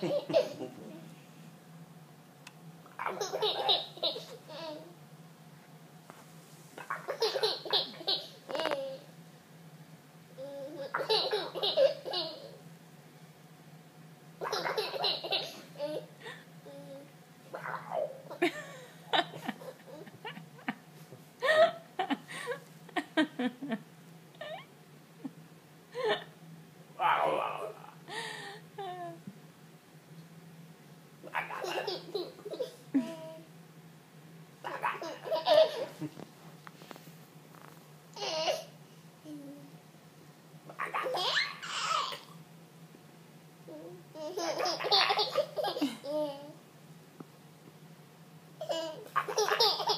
Ha ha ha. Yeah.